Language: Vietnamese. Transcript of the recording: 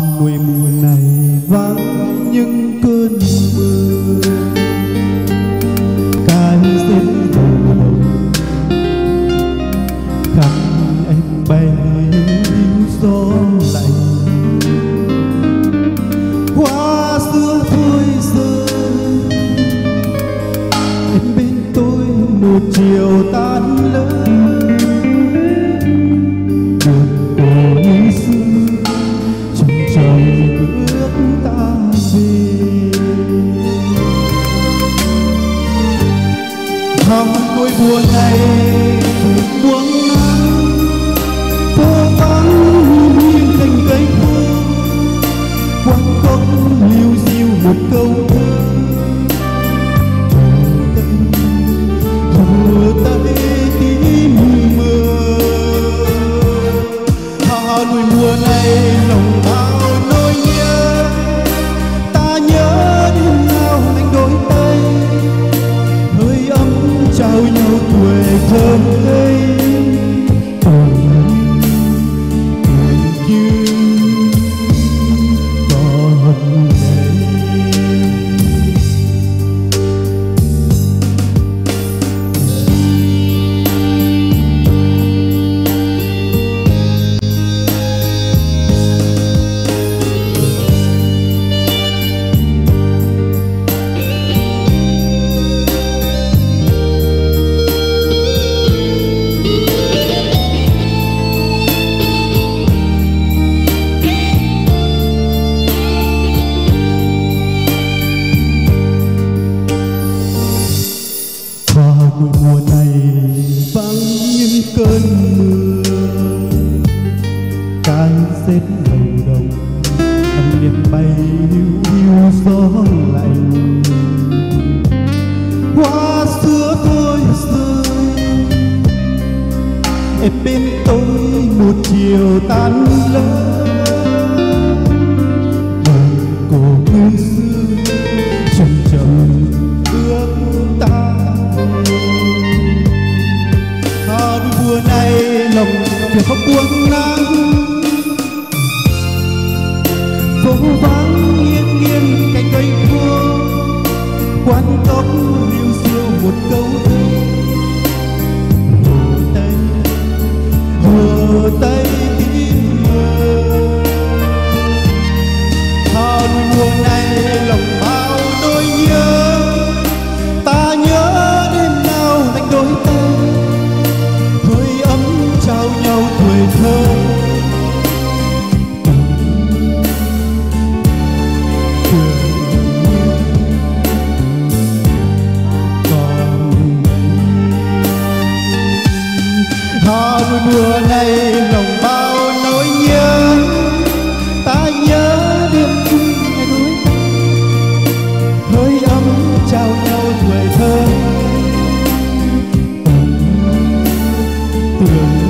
Mùi mùa này vắng những cơn mưa. Cái rét đầu đông em bay gió lạnh. Hoa xưa thôi rơi em bên tôi một chiều tan lớn. Lâu nhau tuổi thơ ngây những cơn mưa Cái xếp đầu đông Âm niệm bay hiu hiu gió lạnh. Hoa xưa thôi rơi Em bên tôi một chiều tan lỡ. Lòng trời không buông nắng phố vắng nghiêng nghiêng cánh cây vuông quán tóc thơ vui mùa này lòng bao nỗi nhớ. Ta nhớ đêm chung ngày núi hơi ấm trao nhau tuổi thơ. Tưởng